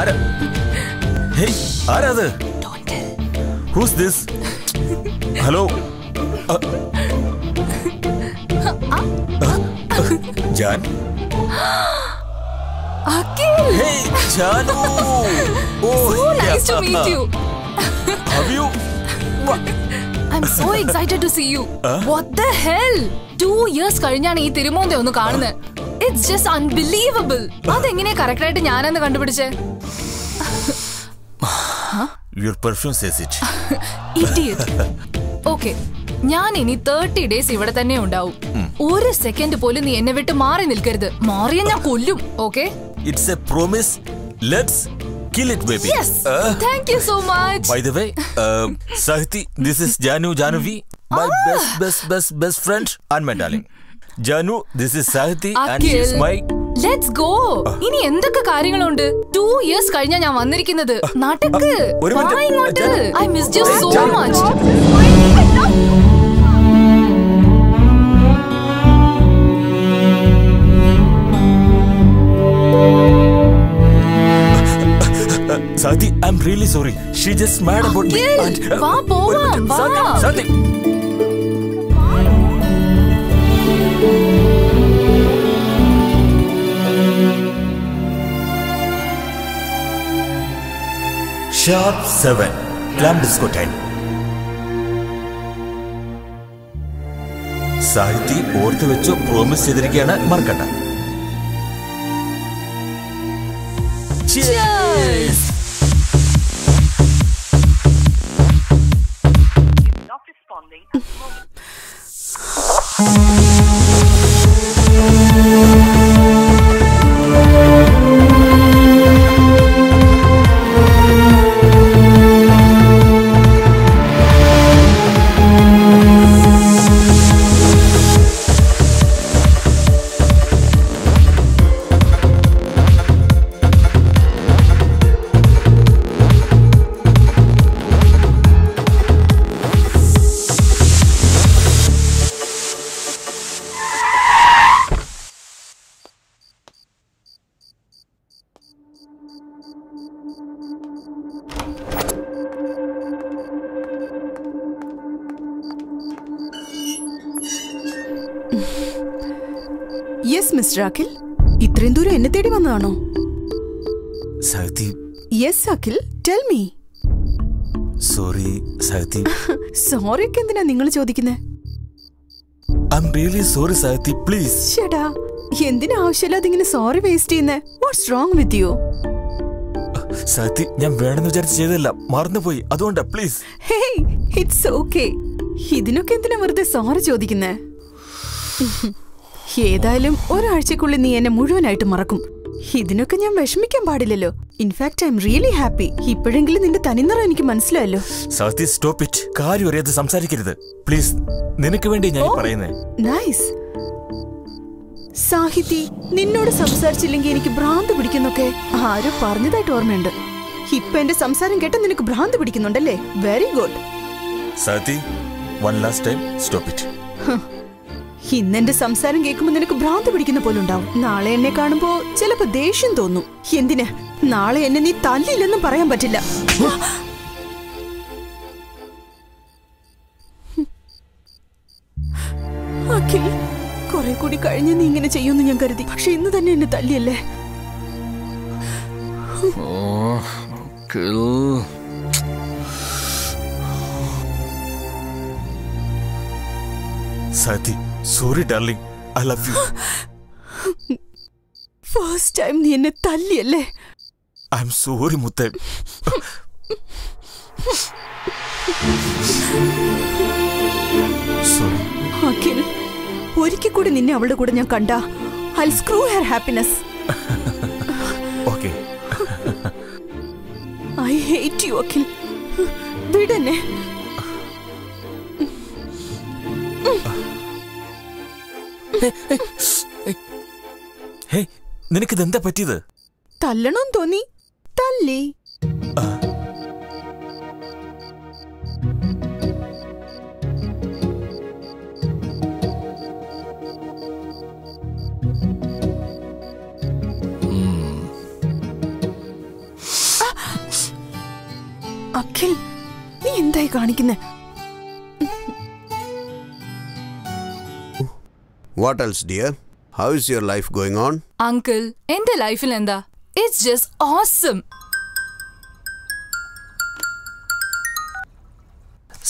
ആരാ ഹേയ് ആരാ അത് who's this hello Jaan Akhil hey Janu oh so nice to meet you Have you I'm so excited to see you. What the hell? Two years കഴിഞ്ഞാണ് ഈ തിരുമോന്തെ ഒന്ന് കാണുന്നത് it's just unbelievable അതെങ്ങനെ correct ആയിട്ട് ഞാനെന്ന് കണ്ടുപിടിച്ചേ Your perfume says it. Idiot okay ഞാൻ ഇനി തേർട്ടി ഡേയ്സ് ഇവിടെ തന്നെ ഉണ്ടാവും ഒരു സെക്കൻഡ് പോലും നീ എന്നെ വിട്ട് മാറി നിൽക്കരുത് മാറിയ ഞാൻ കൊല്ലും okay It's a promise. Let's kill it, baby. Yes. Uh, thank you so much by the way, um, Sahiti, this is Janu Janavi, my best, best, best, best friend and my darling. Janu, this is Sahiti, and she is my. Let's go ഇനി എന്തൊക്കെ കാര്യങ്ങളുണ്ട് two years കഴിഞ്ഞാ ഞാൻ വന്നിരിക്കുന്നത് minute. ഇങ്ങോട്ട് Janu. I miss you so much Uh, I'm really sorry. She just mad about me. Akhil, and, പോവാം, minute. വാ. Sahiti, Sahiti. Sharp 7. Glam Disco 10. Sahithi ഓർത്ത് വെച്ചോ പ്രോമിസ് ചെയ്തിരിക്കുകയാണ് Cheers. not responding at the moment. Yes mister Akhil ഇത്രയും ദൂരം എന്നെ തേടി വന്നതാണോ? Sahithi. Yes Akhil tell me sorry Sahithi. Sorry okay എന്തിനാ നിങ്ങൾ ചോദിക്കുന്നത് I am really sorry Sahithi. Please ചേടാ എന്തിനാ ആവശ്യമില്ലാതെ ഇങ്ങനെ സോറി വേസ്റ്റ് ചെയ്യുന്നേ? What's wrong with you Sahithi ഞാൻ വേണമെന്ന് വിചാരിച്ച് ചെയ്തതല്ല. മറന്നുപോയി. അതുകൊണ്ടാ പ്ലീസ് ഹേയ് ഇറ്റ്സ് ഓക്കെ ഇതിനൊക്കെ എന്തിനാ വെറുതെ സോറി ചോദിക്കുന്നേ? ഏതായാലും ഒരാഴ്ചക്കുള്ളിൽ നീ എന്നെ മുഴുവനായിട്ട് മറക്കും. ഇതിനൊക്കെ ഞാൻ വിഷമിക്കാൻ പാടില്ലല്ലോ. In fact I am really happy ഇപ്പോഴെങ്കിലും നിന്റെ തനിനിറം എനിക്ക് മനസ്സിലായല്ലോ. സാഹിതി സ്റ്റോപ്പ് ഇറ്റ് കാര്യം അറിയാതെ സംസാരിക്കരുത്. പ്ലീസ് നിനക്ക് വേണ്ടി ഞാൻ പറയുന്നേ. നൈസ് സാഹിതി നിന്നോട് സംസാരിച്ചില്ലെങ്കിൽ എനിക്ക് ഭ്രാന്ത് പിടിക്കുന്നൊക്കെ ആരോ പറഞ്ഞതായിട്ട് ഓർമ്മയുണ്ട്. ഇപ്പൊ എന്റെ സംസാരം കേട്ട നിനക്ക് ഭ്രാന്ത് പിടിക്കുന്നുണ്ടല്ലേ? Very good Sahithi one last time stop it ഇന്ന് എന്റെ സംസാരം കേൾക്കുമ്പോ നിനക്ക് ഭ്രാന്ത് പിടിക്കുന്ന പോലെ ഉണ്ടാവും. നാളെ എന്നെ കാണുമ്പോ ചിലപ്പോ ദേഷ്യം തോന്നും. എന്തിന്? നാളെ എന്നെ നീ തല്ലില്ലെന്നും പറയാൻ പറ്റില്ല. അഖിൽ കുറെ കൂടി കഴിഞ്ഞ് നീ ഇങ്ങനെ ചെയ്യുമെന്ന് ഞാൻ കരുതി. പക്ഷെ ഇന്ന് തന്നെ എന്നെ തല്ലിയല്ലേ? Sahithi sorry darling I love you first time നീ എന്നെ തല്ലിയല്ലേ? ഐ എം സോറി മുത്തേ അഖിൽ ഒരിക്കൽ കൂടി നിന്നെ അവളുടെ കൂടെ ഞാൻ കണ്ട. I screw her happiness okay I hate you Akhil. വിടന്നെ. Hey ഇതെന്താ എന്താ പറ്റിയത്? തല്ലണം തോന്നി. തല്ലി. അഖിൽ നീ എന്തായി കാണിക്കുന്നേ? What else dear how is your life going on uncle എന്റെ ലൈഫിൽ എന്താ? ഇറ്റ്സ് ജസ്റ്റ് ഓസം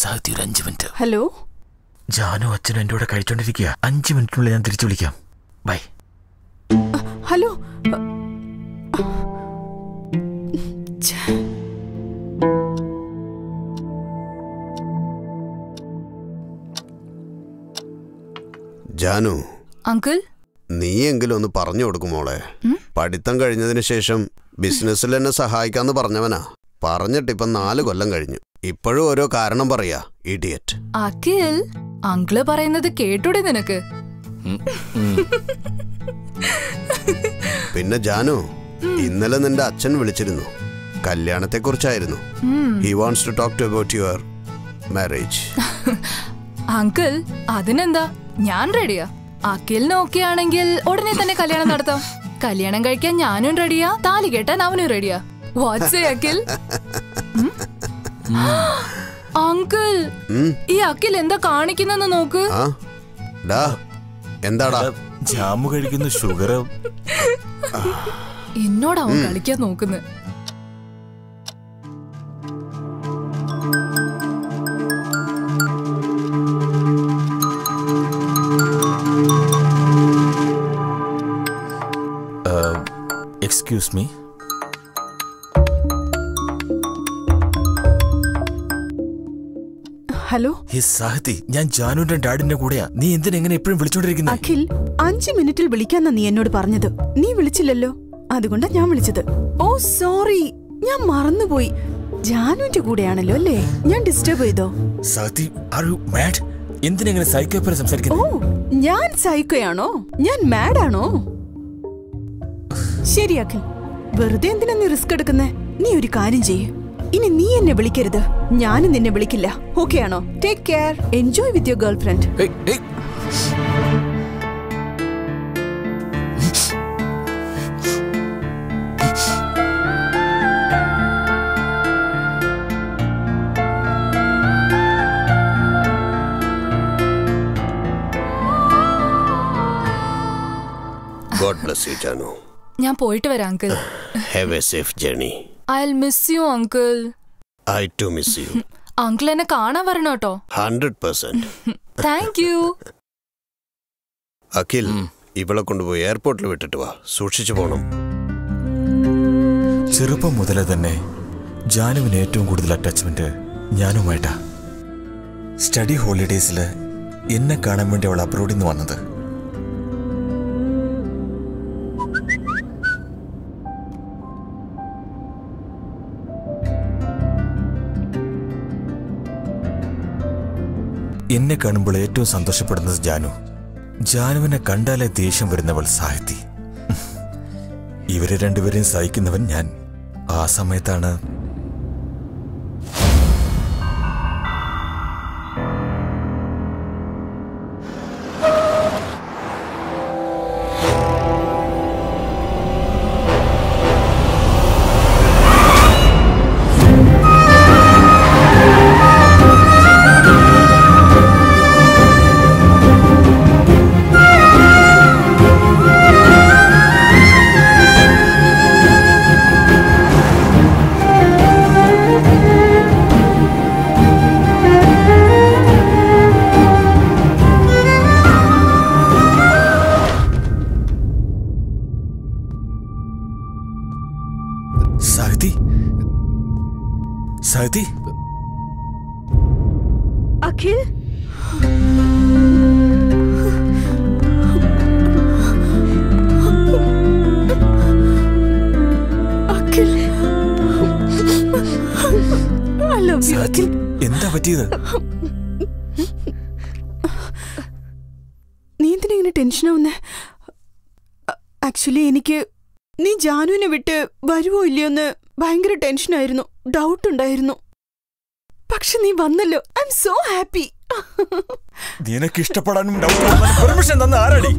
സഹതി ഒരു അഞ്ച് മിനിറ്റ്. ഹലോ ജാനു അച്ഛനും എന്റെ കൂടെ കഴിച്ചോണ്ടിരിക്കുക അഞ്ച് മിനിറ്റിനുള്ളിൽ ഞാൻ തിരിച്ചു വിളിക്കാം. Bye hello Janu. അങ്കിൾ? നീയെങ്കിലും ഒന്ന് പറഞ്ഞു കൊടുക്കും മോളെ. പഠിത്തം കഴിഞ്ഞതിന് ശേഷം ബിസിനസ്സിൽ എന്നെ സഹായിക്കാന്ന് പറഞ്ഞവനാ. പറഞ്ഞിട്ട് ഇപ്പൊ നാല് കൊല്ലം കഴിഞ്ഞു. ഇപ്പോഴും ഓരോ കാരണം പറയാ ഇഡിയറ്റ്. അഖിൽ അങ്കിൾ പറയുന്നത് കേട്ടൂടെ നിനക്ക്? പിന്നെ ജാനു ഇന്നലെ നിന്റെ അച്ഛൻ വിളിച്ചിരുന്നു. കല്യാണത്തെ കുറിച്ചായിരുന്നു he wants to talk to about your marriage uncle അതിനെന്താ? ഞാൻ റെഡിയാ അഖിലിന് ഓക്കെ ആണെങ്കിൽ ഉടനെ തന്നെ കല്യാണം നടത്താം. കല്യാണം കഴിക്കാൻ ഞാനും റെഡിയാ താലി കെട്ടാൻ അവനും റെഡിയാ വാട്സേ അഖിൽ? അങ്കിൾ ഈ അഖിൽ എന്താ കാണിക്കുന്നെന്ന് നോക്ക്. എന്നോടാ എന്താടാ? ജാമു കഴിക്കുന്ന ഷുഗർ കളിക്കാൻ നോക്കുന്നത് excuse me hello hi Sahithi ഞാൻ ജാനുവിന്റെ ഡാഡിന്റെ കൂടെയാ. നീ എന്തിനെങ്ങനെ എപ്പോഴും വിളിച്ചോണ്ടിരിക്കുന്നത് അഖിൽ അഞ്ചു മിനിറ്റിൽ വിളിക്കാന്നാ നീ എന്നോട് പറഞ്ഞത്. നീ വിളിച്ചില്ലല്ലോ? അതുകൊണ്ടാ ഞാൻ വിളിച്ചത്. Oh sorry. ഞാൻ മറന്നുപോയി. ജാനുവിന്റെ കൂടെയാണല്ലോ അല്ലേ? ഞാൻ ഡിസ്റ്റർബ് ചെയ്തോ? സാഹിതി ആർ യു മാഡ് എന്തിനാ ഇങ്ങനെ സൈക്കോ സംസാരിക്കുന്നു? ഓ ഞാൻ സൈക്കോയാണോ ഞാൻ മാഡാണോ ശരി അഖിൽ വെറുതെ എന്തിനാ നീ റിസ്ക് എടുക്കുന്നേ? നീ ഒരു കാര്യം ചെയ്യു. ഇനി നീ എന്നെ വിളിക്കരുത്. ഞാനും നിന്നെ വിളിക്കില്ല. ഓക്കെ ആണോ? Take care enjoy with your girl friend God bless God bless you Janu ഞാൻ പോയിട്ട് വരാം uncle. Have a safe journey I will miss you uncle. I too miss you uncle എന്നെ കാണാൻ വരണം കേട്ടോ. Hundred percent thank you Akhil ഇവളെ കൊണ്ടുപോയി എയർപോർട്ടിൽ വിട്ടിട്ട് വാ. സൂക്ഷിച്ചു പോണം. ചെറുപ്പം മുതലേ തന്നെ ജാനുവിന് ഏറ്റവും കൂടുതൽ അറ്റാച്ച്മെന്റ് ഞാനുമായിട്ടാ. സ്റ്റഡി ഹോളിഡേസിൽ എന്നെ കാണാൻ വേണ്ടി അവൾ അബ്രോഡിൽ നിന്ന് വന്നത്. എന്നെ കാണുമ്പോൾ ഏറ്റവും സന്തോഷപ്പെടുന്നത് ജാനു. ജാനുവിനെ കണ്ടാലേ ദേഷ്യം വരുന്നവൾ സാഹിതി. ഇവരെ രണ്ടുപേരെയും സഹിക്കുന്നവൻ ഞാൻ. ആ സമയത്താണ് അഖിൽ? യു സാഹിതി എന്താ പറ്റിയത്? നീ എന്തിനാ ഇങ്ങനെ ടെൻഷനാവുന്നേ? ആക്ച്വലി എനിക്ക് നീ ജാനുവിനെ വിട്ട് വരുമോ ഇല്ലയോ എന്ന് ഭയങ്കര ടെൻഷനായിരുന്നു. ഡൗട്ട് ഉണ്ടായിരുന്നു പക്ഷെ നീ വന്നല്ലോ. ഐ എം സോ ഹാപ്പി നിനക്ക് ഇഷ്ടപ്പെടാനും പെർമിഷൻ തന്ന ആരാടി?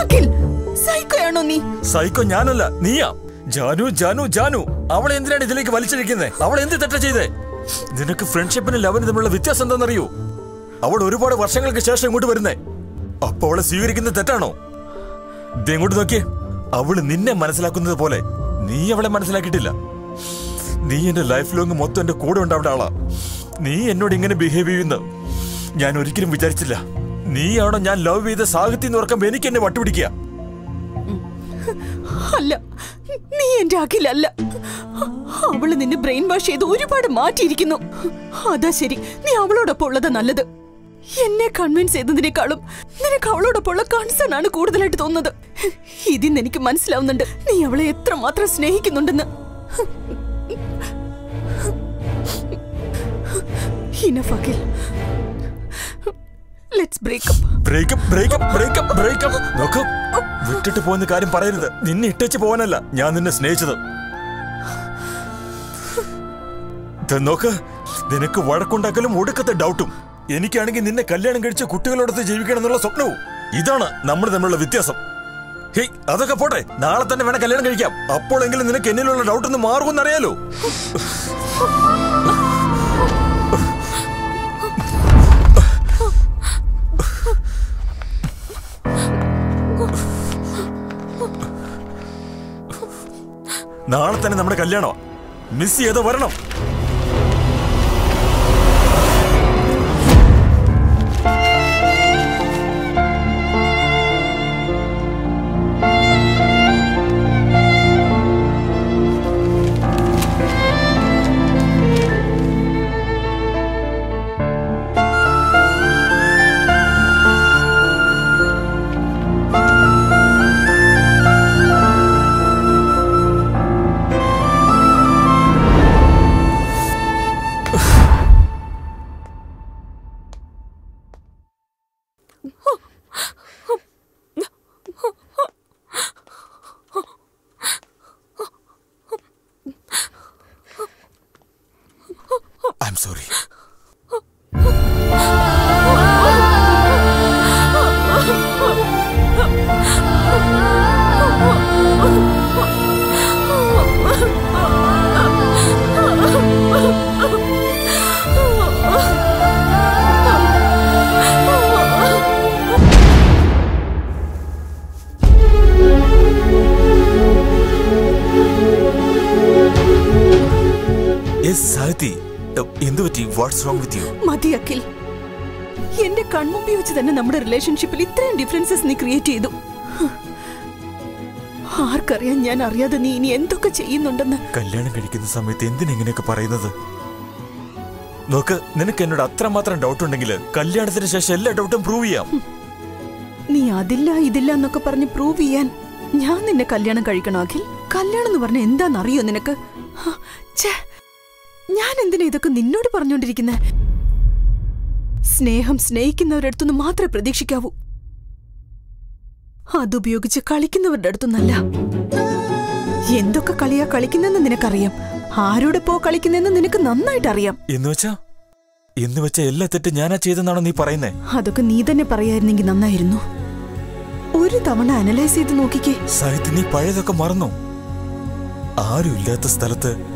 അഖിൽ. സൈക്കോ ഞാനല്ല നീയാ. ജാനു ജാനു ജാനു. അവളെ എന്തിനാണ് ഇതിലേക്ക് വലിച്ചിരിക്കുന്നത് അവൾ എന്ത് തെറ്റ ചെയ്തേ? നിനക്ക് ഫ്രണ്ട്ഷിപ്പിനും ലവനും തമ്മിലുള്ള വ്യത്യാസം എന്താണെന്നറിയോ? അവൾ ഒരുപാട് വർഷങ്ങൾക്ക് ശേഷം ഇങ്ങോട്ട് വരുന്നേ. അപ്പൊ അവളെ സ്വീകരിക്കുന്നത് തെറ്റാണോ? ഇങ്ങോട്ട് നോക്കിയേ. അവൾ നിന്നെ മനസ്സിലാക്കുന്നത് പോലെ നീ അവളെ മനസ്സിലാക്കിയിട്ടില്ല. നീ എന്റെ ലൈഫ് ലോങ് മൊത്തം എന്റെ കൂടെ ഉണ്ടാവേണ്ട ആളാ. നീ എന്നോട് ഇങ്ങനെ ബിഹേവ് ചെയ്യുന്ന. ഞാൻ ഒരിക്കലും വിചാരിച്ചില്ല. നീയാണോ ഞാൻ ലവ് ചെയ്ത സാഹിത്യം എന്ന് ഓർക്കുമ്പോ എനിക്ക് എന്നെ വട്ടുപിടിക്കുക? അല്ല നീ എന്റെ അഖിലല്ല. അവൾ നിന്നെ ബ്രെയിൻ വാഷ് ചെയ്ത് ഒരുപാട് മാറ്റിയിരിക്കുന്നു. അതാ ശരി നീ അവളോടൊപ്പം ഉള്ളത് നല്ലത്. എന്നെ കൺവിൻസ് ചെയ്തതിനേക്കാളും നിനക്ക് അവളോടൊപ്പമുള്ള കൺസേൺ ആണ് കൂടുതലായിട്ട് തോന്നുന്നത്. ഇതിന്ന് എനിക്ക് മനസ്സിലാവുന്നുണ്ട് നീ അവളെ എത്രമാത്രം സ്നേഹിക്കുന്നുണ്ടെന്ന്. ലെറ്റ്സ് വിട്ടിട്ട് പോകുന്ന കാര്യം പറയരുത്. നിന്നെ ഇട്ടേച്ച് പോകാനല്ല ഞാൻ നിന്നെ സ്നേഹിച്ചത്. നോക്ക് നിനക്ക് വഴക്കുണ്ടാക്കലും ഒടുക്കത്തെ ഡൗട്ടും എനിക്കാണെങ്കിൽ നിന്നെ കല്യാണം കഴിച്ച കുട്ടികളോടൊത്ത് ജീവിക്കണം എന്നുള്ള സ്വപ്നവും ഇതാണ് നമ്മൾ തമ്മിലുള്ള വ്യത്യാസം. ഹേയ് അതൊക്കെ പോട്ടെ. നാളെ തന്നെ വേണം കല്യാണം കഴിക്കാം. അപ്പോഴെങ്കിലും നിനക്ക് എന്നിലുള്ള ഡൗട്ട് ഒന്ന് മാറുമെന്നറിയാലോ. നാളെ തന്നെ നമ്മുടെ കല്യാണം മിസ് ചെയ്ത് വരണം. വാട്ട്സ് റോങ് വിത്ത് യു മതി അഖിൽ. എന്റെ കൺമുമ്പിൽ വെച്ച് തന്നെ നമ്മുടെ റിലേഷൻഷിപ്പിൽ ഇത്രയും ഡിഫറൻസസ് നീ ക്രിയേറ്റ് ചെയ്തു. ആർക്കറിയാൻ ഞാൻ അറിയാതെ നീ ഇനി എന്തൊക്കെ ചെയ്യുന്നുണ്ടെന്ന്. കല്യാണം കഴിക്കുന്ന സമയത്ത് എന്തിനെങ്ങനെയൊക്കെ പറയുന്നത്? നോക്ക് നിനക്ക് എന്നോട് അത്രമാത്രം ഡൗട്ട് ഉണ്ടെങ്കിൽ കല്യാണത്തിന് ശേഷം എല്ലാ ഡൗട്ടും പ്രൂവ് ചെയ്യാം. നീ അതില്ല ഇതില്ല എന്നൊക്കെ പറഞ്ഞ് പ്രൂവ് ചെയ്യാൻ ഞാൻ നിന്നെ കല്യാണം കഴിക്കണോ അഖിൽ. കല്യാണം എന്ന് പറഞ്ഞ എന്താണെന്നറിയോ നിനക്ക്? ഛേ, ഞാൻ എന്തിനാ ഇതൊക്കെ നിന്നോട് പറഞ്ഞുകൊണ്ടിരിക്കുന്നത് സ്നേഹം സ്നേഹിക്കുന്നവരടുത്തുനിന്ന് മാത്രമേ പ്രതീക്ഷിക്കാവൂ. അതുപയോഗിച്ച് കളിക്കുന്നവരുടെ അടുത്തൊന്നല്ല. എന്തൊക്കെ കളിയാ കളിക്കുന്നെന്ന് നിനക്കറിയാം? ആരോടൊപ്പോ കളിക്കുന്നെന്ന് നിനക്ക് നന്നായിട്ട് അറിയാം എന്ന് വെച്ചാ? എന്ന് വെച്ചാ എല്ലാ തെറ്റും ഞാനാ ചെയ്തെന്നാണോ നീ പറയുന്നേ? അതൊക്കെ നീ തന്നെ പറയായിരുന്നെങ്കിൽ നന്നായിരുന്നു. ഒരു തവണ അനലൈസ് ചെയ്ത് നോക്കിക്കേ. സാഹിത്യ നീ പഴയതൊക്കെ മറന്നു? ആരും ഇല്ലാത്ത സ്ഥലത്ത്